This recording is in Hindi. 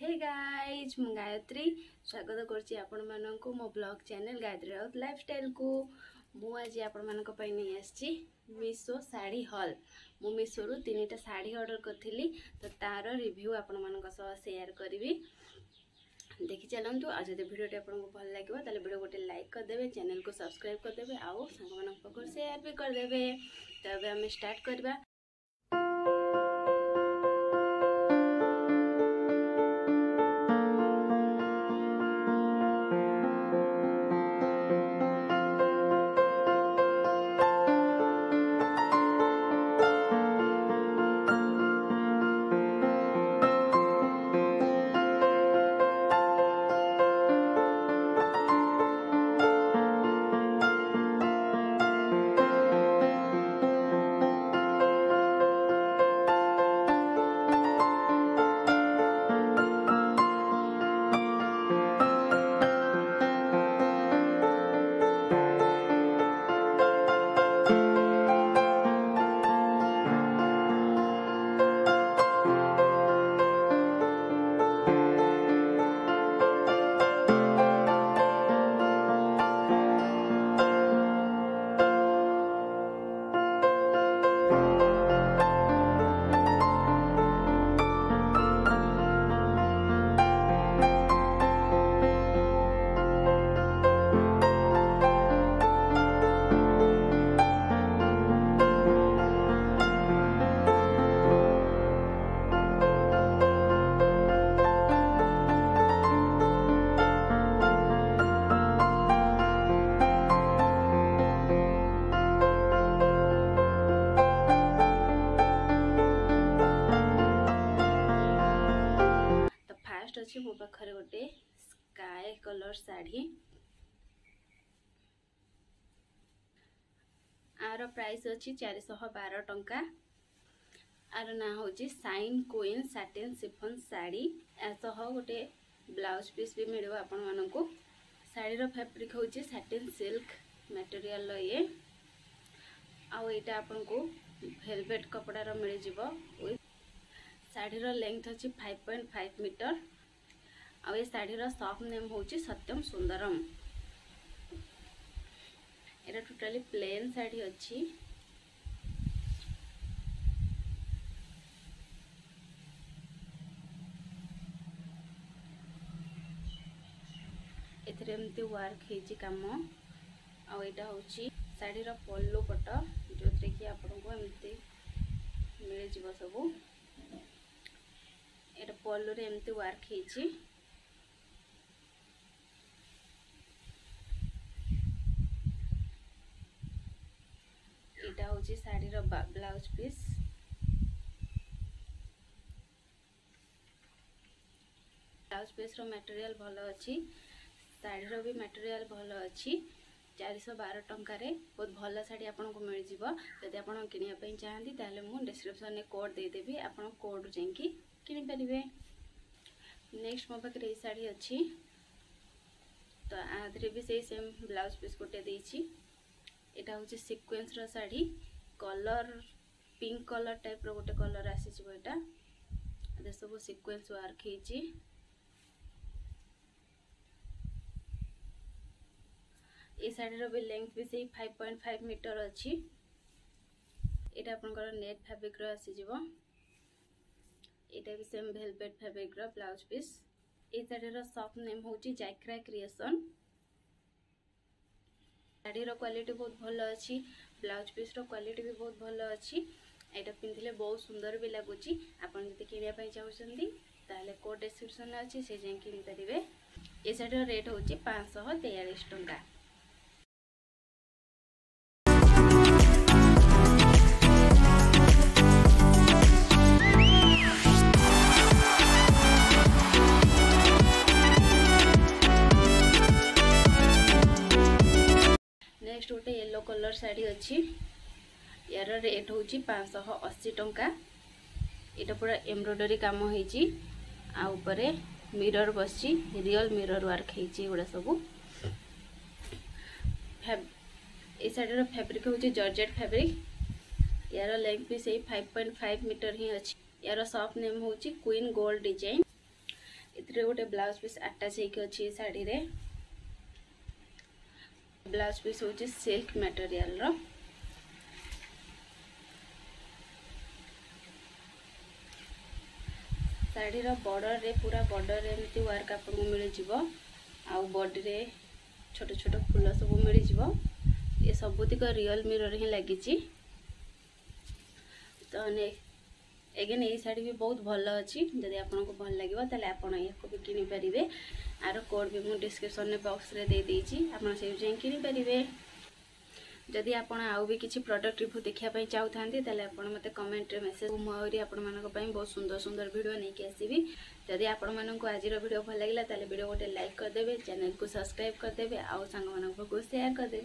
ହେ ଗାଇଜ୍ ମୁଁ ଗାୟତ୍ରୀ ସ୍ୱାଗତ କରୁଛି ଆପଣମାନଙ୍କୁ ମୋ ବ୍ଲଗ୍ ଚ୍ୟାନେଲ୍ ଗାୟତ୍ରୀ ରାଉତ ଲାଇଫଷ୍ଟାଇଲ୍କୁ ମୁଁ ଆଜି ଆପଣମାନଙ୍କ ପାଇଁ ନେଇ ଆସିଛି ମିଶୋ ଶାଢ଼ୀ ହଲ୍ ମୁଁ ମିଶୋରୁ ତିନିଟା ଶାଢ଼ୀ ଅର୍ଡ଼ର କରିଥିଲି ତ ତା'ର ରିଭ୍ୟୁ ଆପଣମାନଙ୍କ ସହ ସେୟାର କରିବି ଦେଖି ଚାଲନ୍ତୁ ଆଉ ଯଦି ଭିଡ଼ିଓଟି ଆପଣଙ୍କୁ ଭଲ ଲାଗିବ ତାହେଲେ ଭିଡ଼ିଓ ଗୋଟେ ଲାଇକ୍ କରିଦେବେ ଚ୍ୟାନେଲ୍କୁ ସବସ୍କ୍ରାଇବ୍ କରିଦେବେ ଆଉ ସାଙ୍ଗମାନଙ୍କ ପାଖରୁ ସେୟାର ବି କରିଦେବେ ତ ଏବେ ଆମେ ଷ୍ଟାର୍ଟ କରିବା ଜଷ୍ଟ ଅଛି ମୋ ପାଖରେ ଗୋଟେ ସ୍କାଏ କଲର୍ ଶାଢ଼ୀ ଆର ପ୍ରାଇସ୍ ଅଛି ଚାରିଶହ ବାର ଟଙ୍କା ଆର ନାଁ ହେଉଛି sign queen satin chiffon sari ଏହା ସହ ଗୋଟେ ବ୍ଲାଉଜ୍ ପିସ୍ ବି ମିଳିବ ଆପଣମାନଙ୍କୁ ଶାଢ଼ୀର ଫ୍ୟାବ୍ରିକ୍ ହେଉଛି ସାଟିନ୍ ସିଲ୍କ ମେଟେରିଆଲ୍ର ଇଏ ଆଉ ଏଇଟା ଆପଣଙ୍କୁ ଭେଲଭେଟ୍ କପଡ଼ାର ମିଳିଯିବ ଶାଢ଼ୀର ଲେନ୍ଥ ଅଛି ଫାଇଭ୍ ପଏଣ୍ଟ ଫାଇଭ୍ ମିଟର ଆଉ ଏ ଶାଢ଼ୀର ସଫ୍ଟ ନେମ୍ ହେଉଛି ସତ୍ୟମ ସୁନ୍ଦରମ୍ ଏଇଟା ଟୋଟାଲି ପ୍ଲେନ୍ ଶାଢ଼ୀ ଅଛି ଏଥିରେ ଏମିତି ୱାର୍କ ହେଇଛି କାମ ଆଉ ଏଇଟା ହେଉଛି ଶାଢ଼ୀର ପଲ୍ଲୁ ପଟ ଯେଉଁଥିରେ କି ଆପଣଙ୍କୁ ଏମିତି ମିଳିଯିବ ସବୁ ଏଇଟା ପଲ୍ଲୁରେ ଏମିତି ୱାର୍କ ହେଇଛି sari blouse piece blouse piece रेटेरियाल भल अच्छी शाढ़ी भी मटेरियाल भल अच्छी चार शह बार टकर बहुत भल शाढ़ी आपको मिल जाव जब आप कि चाहती तेल मुझे डिस्क्रिपन में कोड देदेवि आप कोड जाइ कि नेक्स्ट मो पाखे ये शाढ़ी अच्छी तो आधे भी से सेम ब्लाउज पीस गोटे यहाँ हूँ सिक्वेन्स रो शाढ़ी କଲର୍ ପିଙ୍କ କଲର୍ ଟାଇପ୍ର ଗୋଟେ କଲର୍ ଆସିଛି ବହିଟା ଏଥିରେ ସବୁ ସିକ୍ୱେନ୍ସ ୱାର୍କ ହେଇଛି ଏ ଶାଢ଼ୀର ବି ଲେନ୍ଥ ବି ସେଇ ଫାଇଭ୍ ପଏଣ୍ଟ ଫାଇଭ୍ ମିଟର ଅଛି ଏଇଟା ଆପଣଙ୍କର ନେଟ୍ ଫ୍ୟାବ୍ରିକ୍ର ଆସିଯିବ ଏଇଟା ବି ସେମ୍ ଭେଲଭେଟ୍ ଫ୍ୟାବ୍ରିକ୍ର ବ୍ଲାଉଜ୍ ପିସ୍ এই শাড়ির সপ নেম হচ্ছে জাইক্রা ক্রিয়েসন শাড়ির কোয়ালিটি বহুত ভালো অছি ବ୍ଲାଉଜ୍ ପିସ୍ର କ୍ୱାଲିଟି ବି ବହୁତ ଭଲ ଅଛି ଏଇଟା ପିନ୍ଧିଲେ ବହୁତ ସୁନ୍ଦର ବି ଲାଗୁଛି ଆପଣ ଯଦି କିଣିବା ପାଇଁ ଚାହୁଁଛନ୍ତି ତାହେଲେ କୋଡ଼ ଡେସ୍କ୍ରିପସନ୍ରେ ଅଛି ସେ ଯାଇ କିଣିପାରିବେ ଏ ଶାଢ଼ୀର ରେଟ୍ ହେଉଛି ପାଞ୍ଚଶହ ତେୟାଳିଶ ଟଙ୍କା ନେକ୍ସଟ ଗୋଟେ ୟେଲୋ କଲର୍ ଶାଢ଼ୀ ଅଛି ୟାର ରେଟ୍ ହେଉଛି ପାଞ୍ଚଶହ ଅଶୀ ଟଙ୍କା ଏଇଟା ପୁରା ଏମ୍ବ୍ରଏଡ଼ରୀ କାମ ହେଇଛି ଆଉ ଉପରେ ମିରର ବସିଛି ରିଅଲ୍ ମିରର ୱାର୍କ ହେଇଛି ଏଗୁଡ଼ା ସବୁ এই শাড়ির ফ্যাব্রিক হচ্ছে জর্জেট ফ্যাব্রিক ইয়ার লেন্থ বি সেই ফাইভ পয়েন্ট ফাইভ মিটর হি অছি ইয়ার সফট নেম হচ্ছে কুইন গোল্ড ডিজাইন এতে গোটে ব্লাউজ পিস আটাচ হয়েকি অছি শাড়ি ब्लाउज पीस हूँ सिल्क मटेरियल र साड़ी रो बॉर्डर रे पूरा बॉर्डर रे मिलती हुआ रखा पर वो मिले जीवो आउ बॉडी रे छोटे छोटे फुल्ला सब वो मिले जीवो ये सब रियल मिरर ही लागी ची तो अनेक एगेन याड़ी भी बहुत भल अच्छी जदि आपको भल लगे तेल आपको किनीपरि आर कोड भी मुझे डिस्क्रिपन बक्स में देदेज आपरिपरेंगे जदि आप कि प्रडक्ट रिव्यू देखापी चाहते तेल आपत कमेट मेसेज मुझे आप बहुत सुंदर सुंदर भिड नहीं आसवि जदि आपको आज भिड भल लगे तेल भिड गोटे लाइक करदे चेल को सब्सक्राइब करदे आउ सांग सेयार करदे